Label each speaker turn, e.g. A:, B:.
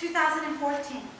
A: 2014.